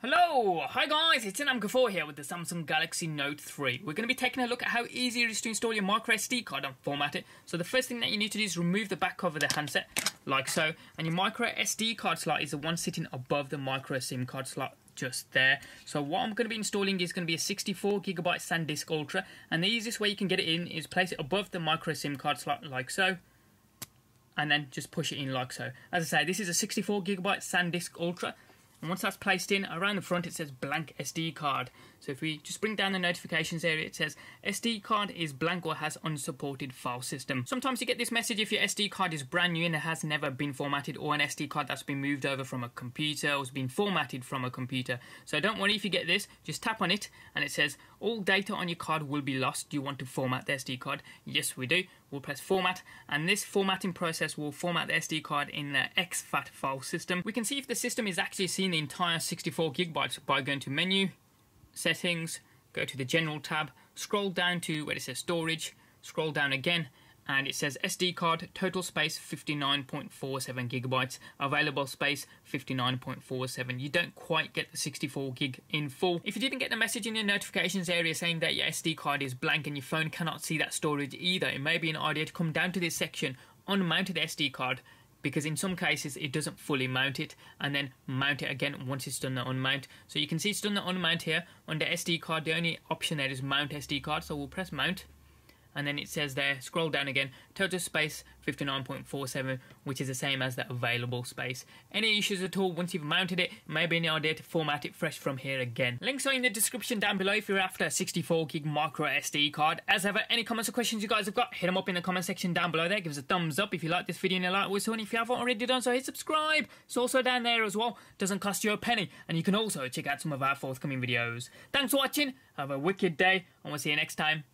Hello! Hi guys, it's Inam Ghafoor here with the Samsung Galaxy Note 3. We're going to be taking a look at how easy it is to install your micro SD card and format it. So the first thing that you need to do is remove the back cover of the handset, like so. And your micro SD card slot is the one sitting above the micro SIM card slot just there. So what I'm going to be installing is going to be a 64GB SanDisk Ultra. And the easiest way you can get it in is place it above the micro SIM card slot like so and then just push it in like so. As I say, this is a 64GB SanDisk Ultra, and once that's placed in, around the front it says blank SD card. So if we just bring down the notifications area, it says SD card is blank or has unsupported file system. Sometimes you get this message if your SD card is brand new and it has never been formatted or an SD card that's been moved over from a computer or has been formatted from a computer. So don't worry if you get this, just tap on it and it says all data on your card will be lost. Do you want to format the SD card? Yes, we do. We'll press format and this formatting process will format the SD card in the exFAT file system. We can see if the system is actually seeing the entire 64 gigabytes by going to menu, settings, go to the general tab, scroll down to where it says storage, scroll down again and it says SD card total space 59.47 gigabytes available space 59.47 you don't quite get the 64 gig in full if you didn't get the message in your notifications area saying that your SD card is blank and your phone cannot see that storage either it may be an idea to come down to this section unmount the SD card because in some cases it doesn't fully mount it and then mount it again once it's done the unmount. So you can see it's done the unmount here. Under SD card, the only option there is mount SD card. So we'll press mount and then it says there, scroll down again, total space 59.47, which is the same as the available space. Any issues at all once you've mounted it, maybe an idea to format it fresh from here again. Links are in the description down below if you're after a 64 gig micro SD card. As ever, any comments or questions you guys have got, hit them up in the comment section down below there. Give us a thumbs up if you like this video and you like whistle, and if you haven't already done so, hit subscribe. It's also down there as well. Doesn't cost you a penny, and you can also check out some of our forthcoming videos. Thanks for watching, have a wicked day, and we'll see you next time.